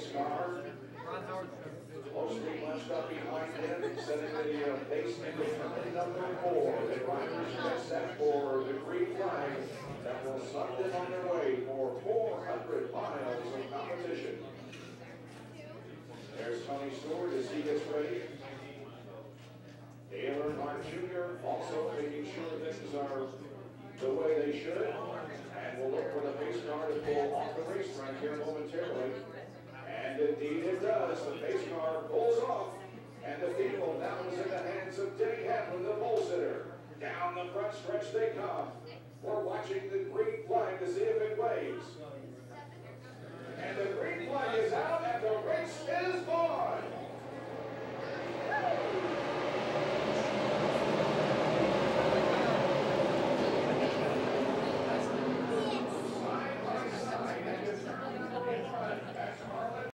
pace. Mostly bunched up behind him, setting the uh, into turn number four. The riders get set for the green flag that will suck them on their way for 400 miles of competition. There's Tony Stewart as he gets ready. Dale Earnhardt Jr. also making sure things are the way they should. front stretch they come. We're watching the green flag to see if it waves.